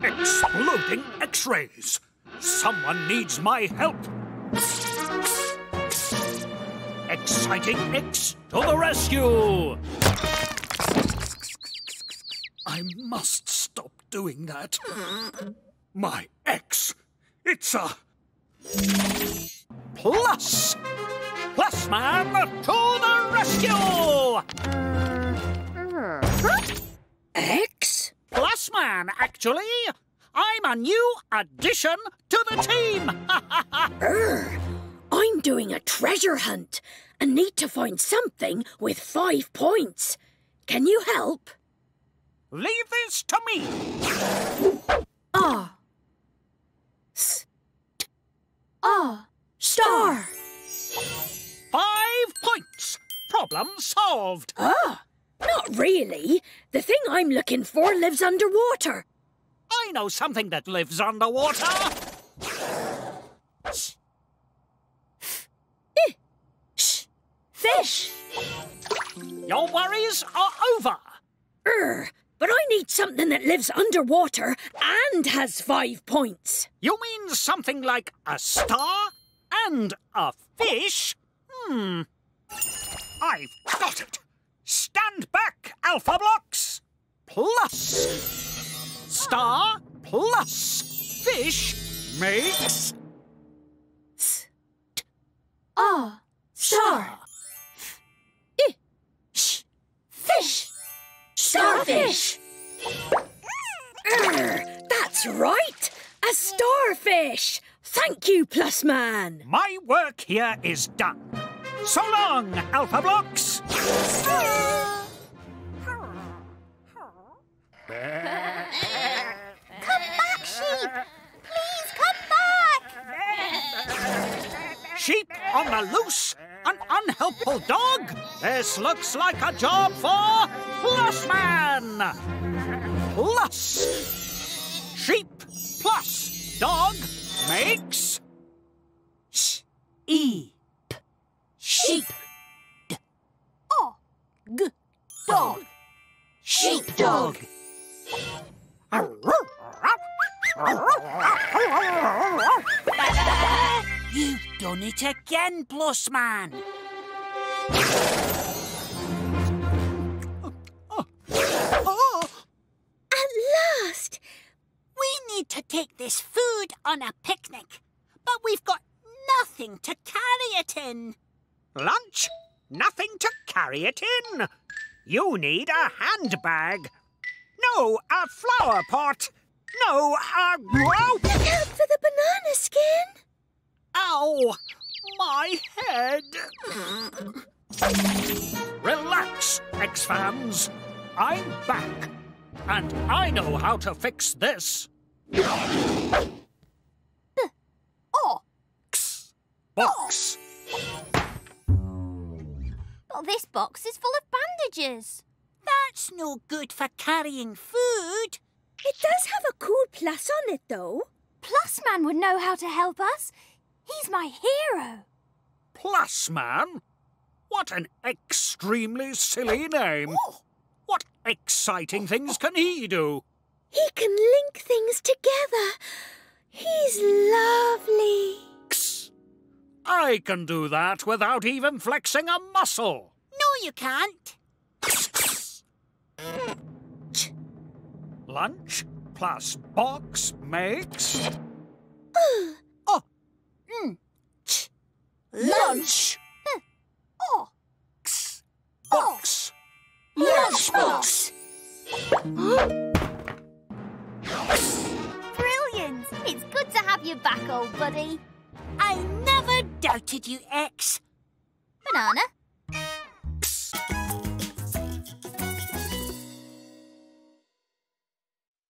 Exploding X-rays. Someone needs my help. Exciting X to the rescue! I must stop doing that. My X. It's a plus. Plus man to the rescue! X? Plus man, actually. I'm a new addition to the team. Err, I'm doing a treasure hunt and need to find something with five points. Can you help? Leave this to me. Ah. S. Ah. Star. Five points. Problem solved. Ah. Not really. The thing I'm looking for lives underwater. I know something that lives underwater. Shh. Shh. Fish. Your worries are over. Err, but I need something that lives underwater and has five points. You mean something like a star and a fish? Hmm. I've got it. Stand back, Alphablocks. Plus. Star plus fish makes... S. T. Ah. Star. I. Sh. Fish. Starfish. Err, that's right. A starfish. Thank you, Plus Man. My work here is done. So long, Alphablocks. Sheep on the loose? An unhelpful dog? This looks like a job for Plusman! Plus. Sheep plus dog makes... Sh. E. Sheep. Oh, G. Dog. sheepdog. You've done it again, Plusman. At last! We need to take this food on a picnic, but we've got nothing to carry it in. Lunch? Nothing to carry it in. You need a handbag. No, a flower pot. No, a... Whoa! Look out for the banana skin! Ow! My head! Relax, X-Fans. I'm back. And I know how to fix this. Uh, oh, Box. but this box is full of bandages. That's no good for carrying food. It does have a cool plus on it, though. Plus Man would know how to help us. He's my hero. Plus Man? What an extremely silly name. What exciting things can he do? He can link things together. He's lovely. I can do that without even flexing a muscle. No, you can't. Lunch plus box makes... Brilliant! It's good to have you back, old buddy. I never doubted you, X. Banana,